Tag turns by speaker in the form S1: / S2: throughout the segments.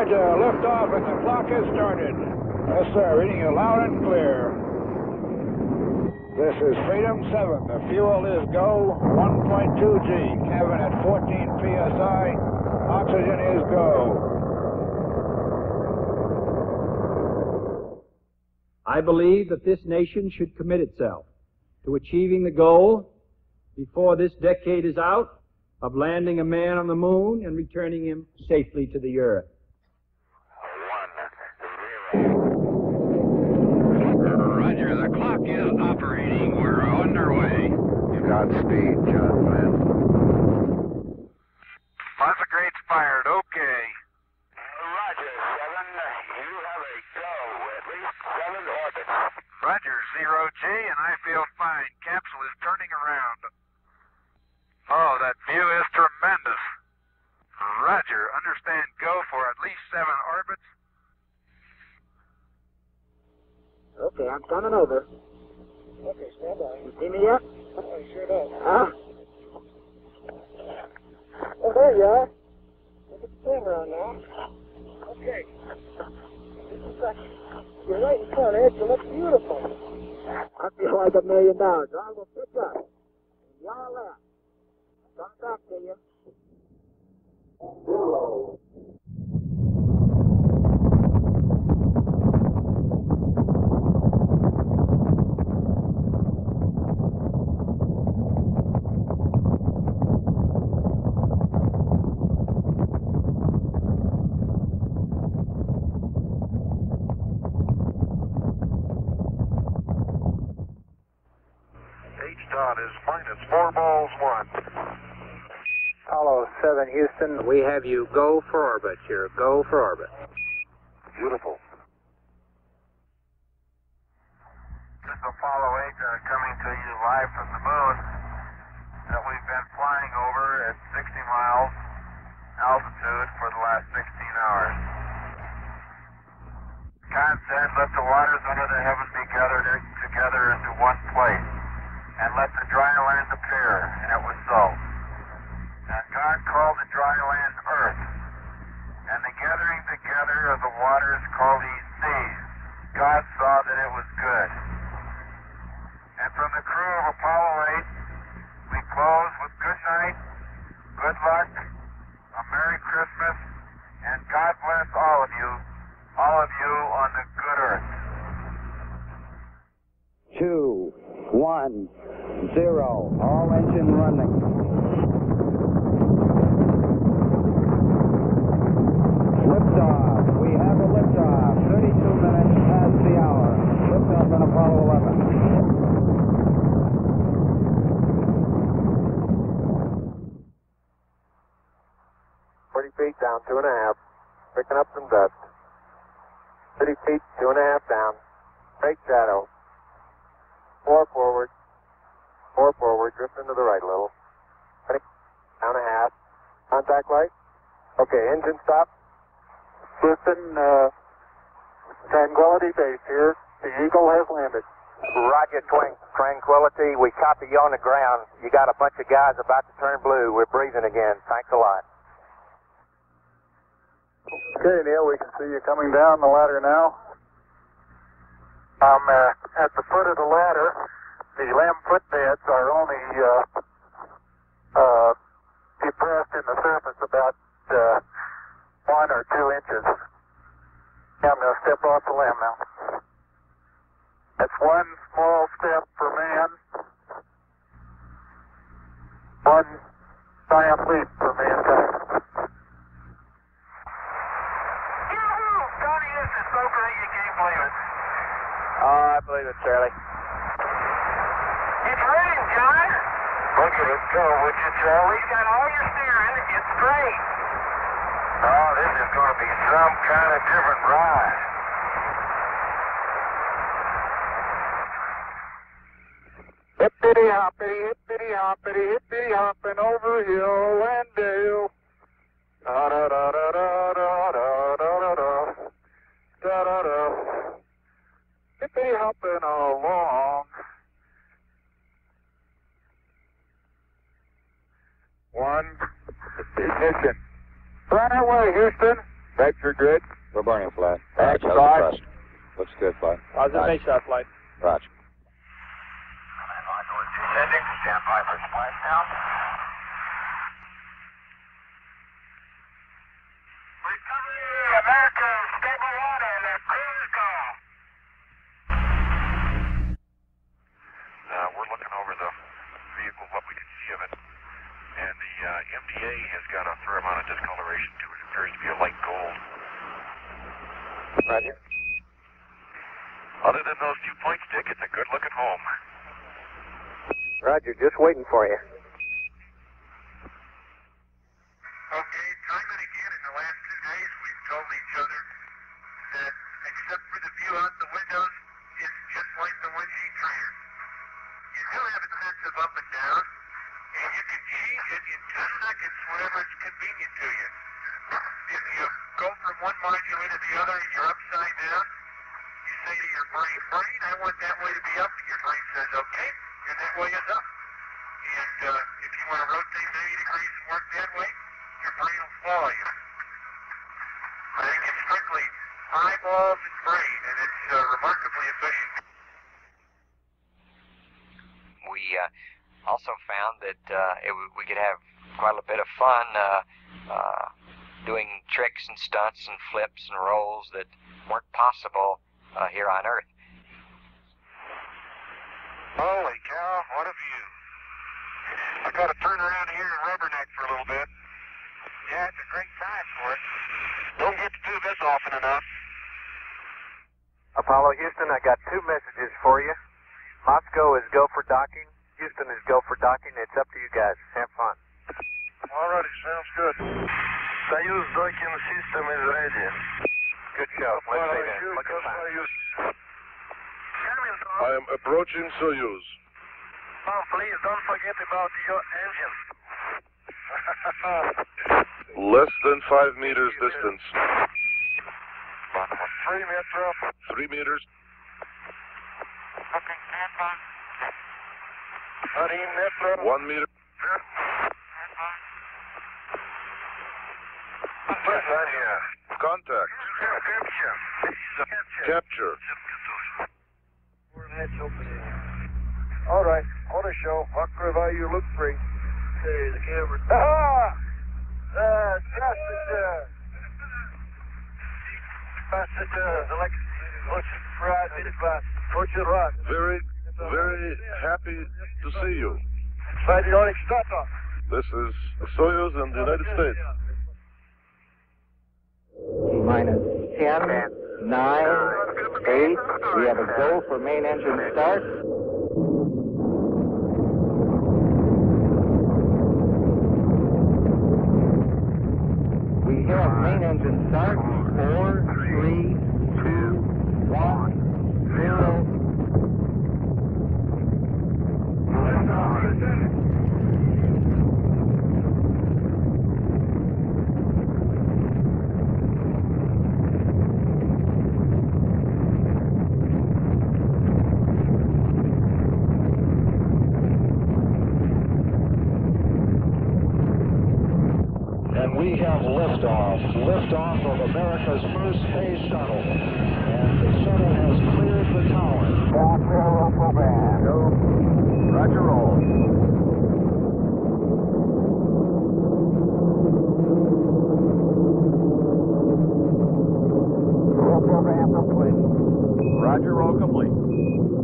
S1: Roger, lift off and the clock has started. Yes, sir, reading you loud and clear. This is Freedom 7. The fuel is go 1.2G. Cabin at 14 psi. Oxygen is go.
S2: I believe that this nation should commit itself to achieving the goal before this decade is out of landing a man on the moon and returning him safely to the earth.
S3: Roger, the clock is operating. We're underway.
S4: Godspeed, John Glenn.
S3: Posigrades fired. Okay.
S5: Roger, seven. You have a go. At least seven orbits.
S3: Roger, zero G, and I feel fine. Capsule is turning around. Oh, that view is tremendous. Roger, understand go for at least seven orbits.
S6: Okay, I'm coming over.
S1: Okay, stand by.
S6: You see me yet?
S1: I sure do.
S6: Huh?
S1: Oh, there you are. Look at the camera on now. Okay. Second. You're right in front, Ed. You look beautiful.
S6: I feel like a million dollars. I will pick up. Y'all left. Come back to you.
S4: Dot is minus four balls one.
S7: Apollo 7 Houston, we have you go for orbit here. Go for orbit.
S4: Beautiful.
S3: This is Apollo 8 uh, coming to you live from the moon that we've been flying over at 60 miles altitude for the last 16 hours. God said, let the waters under the heaven be gathered together into one place, and let the dry land appear, and it was so. And God called the dry land earth, and the gathering together of the waters called he seas. God saw that it was good. And from the crew of Apollo 8, we close with good night, good luck, a Merry Christmas, and God bless all of you, all of you on the good earth.
S8: two, one, zero. All engine running. Liftoff. We have a liftoff. 32 minutes past the hour. Liftoff on Apollo 11.
S7: Forty feet down, two and a half. Picking up some dust. Thirty feet, two and a half down. Straight shadow. Four forward. Four forward. Drifting to the right a little. Down a half. Contact light. Okay, engine stop. Houston, uh, Tranquility Base here. The Eagle has landed.
S9: Roger, Twin- Tranquility. We copy you on the ground. You got a bunch of guys about to turn blue. We're breathing again. Thanks a lot.
S7: Okay, Neil, we can see you coming down the ladder now. I'm uh, at the foot of the ladder. The LM footpads are only uh, uh, depressed in the surface about uh, one or two inches. Yeah, I'm going to step off the lamb now. That's one small step for man, one giant leap for mankind.
S3: Yahoo! Tony, this is so great you can't believe it.
S9: Oh, I believe it, Charlie.
S3: It's raining, John.
S5: Look at it go, would you, Charlie?
S3: You got all your steering. It's great.
S5: Oh, this is going to be some kind of different ride.
S7: Hippity hoppity, hippity hoppity, hippity hopping over hill Hippity hopping along. One ignition. Right away, Houston.
S10: Pipes are good.
S11: We're burning flat.
S10: Thanks,
S11: Roger, how's the thrust? Looks good, bud.
S12: How's the
S11: Roger.
S12: base shot flight?
S11: Roger.
S13: Descending. Stand by for splashdown. Recovery, America, stable water, and cruise call.
S10: Uh, we're looking over the vehicle, what we can see of it. And the uh, MDA has got a fair amount of discoloration to it. It appears to be a light gold.
S3: Roger.
S10: Other than those two points, Dick, it's a good looking home.
S3: Roger, just waiting for you.
S14: Okay, time and again in the last two days, we've told each other that except for the view out the windows, it's just like the one-G trainer. You do have a sense of up and down, and you can change it in two seconds whenever it's convenient to you. If you go from one modulator to the other and you're upside down, you say to your brain, brain, I want that way to be up, and your brain says, okay, and that way is up. And uh, if you want to rotate 90 degrees and work that way, your brain will follow you. I think it's strictly eyeballs and brain, and it's uh, remarkably efficient.
S15: We uh, also found that uh, it, w- we could have quite a bit of fun uh, uh, doing tricks and stunts and flips and rolls that weren't possible uh, here on Earth.
S14: Holy cow, what a view. I got to turn around here and rubberneck for a little bit. Yeah, it's a great time for it. Don't get to do this often enough.
S3: Apollo Houston, I got two messages for you. Moscow is go for docking. Houston is go for docking. It's up to you guys. Have fun.
S10: Alrighty, sounds good.
S14: Soyuz docking system is ready.
S3: Good show. Let's stay there. Look.
S10: I am approaching Soyuz.
S14: Oh, please don't forget about your engine.
S10: Less than five meters distance.
S14: Three metro.
S10: Three meters.
S14: Marine metro.
S10: One meter. Contact. Capture.
S14: All right, on a show. Aqua value look free. Okay, the camera. Ah! Uh, passenger. Passenger. Ocean right, Ocean right.
S10: Very, very happy to see you. This is Soyuz in the United States.
S8: Minus 10, 9, 8. We have a go for main engine start. We have main engine start. Four, three, two, one, zero.
S1: And we have liftoff. Liftoff of America's first space shuttle. And the shuttle has cleared the tower.
S3: Roger roll.
S8: Roll program complete.
S11: Roger, roll complete.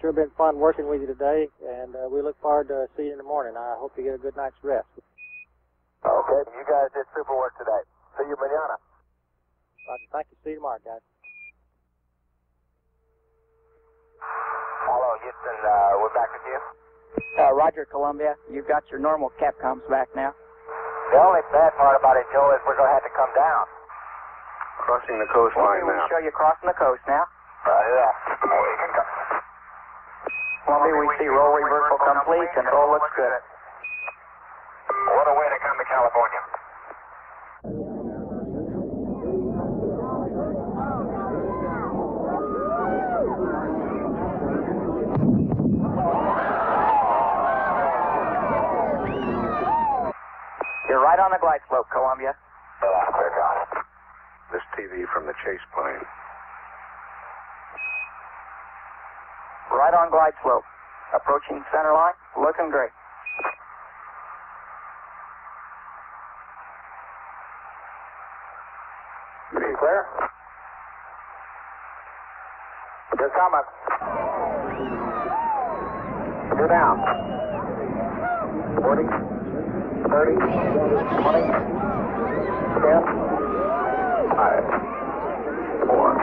S8: Sure been fun working with you today, and uh, we look forward to seeing you in the morning. I hope you get a good night's rest.
S3: Okay, you guys did super work today. See you mañana.
S8: Roger, thank you. See you tomorrow, guys.
S16: Hello, Houston. Uh, we're back with you.
S17: Uh, Roger, Columbia. You've got your normal Capcoms back now.
S16: The only bad part about it, Joe, is we're going to have to come down.
S10: Crossing the
S17: Okay,
S10: coastline
S17: we
S10: now.
S17: show you crossing the coast now.
S16: Uh, yeah. We.
S17: Columbia, we see roll reversal complete. Control looks good.
S14: What a way to come to California.
S16: You're
S17: Right on the glide slope, Columbia.
S18: This TV from the chase plane.
S17: Right on glide slope. Approaching center line. Looking great.
S19: Clear. They're coming. You're down. 40, 30, 20, 10, 5, 4,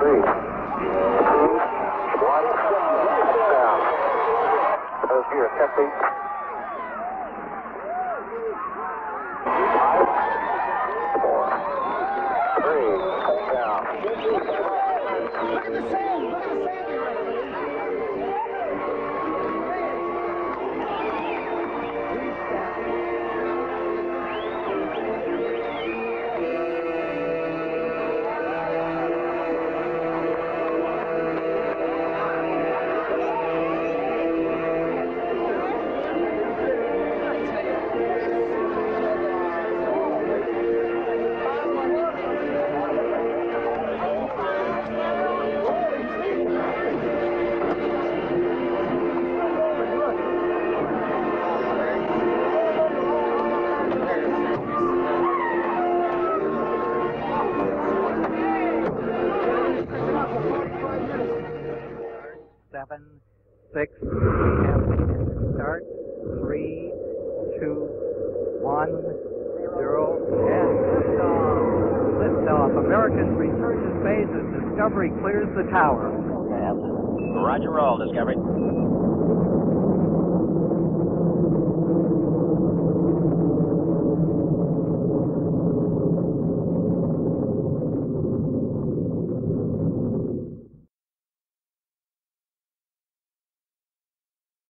S19: 3, 2, 1, down. Those
S20: Americans to space as Discovery clears the tower.
S21: Roger roll, Discovery.